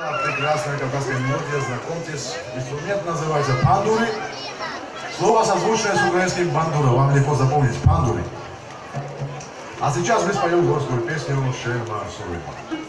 А, прекрасная кавказская мелодия, знакомьтесь. Инструмент называется пандуры. Слово созвучное с украинским бандура, вам легко запомнить, пандуры. А сейчас мы споем горскую песню Шерма Сурыма.